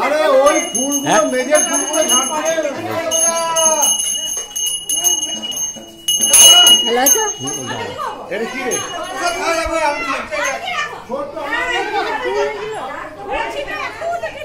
আরে ওই ফুলগুলো হ্যাঁ? মেজের হ্যাঁ, হ্যাঁ, ফুল দেখে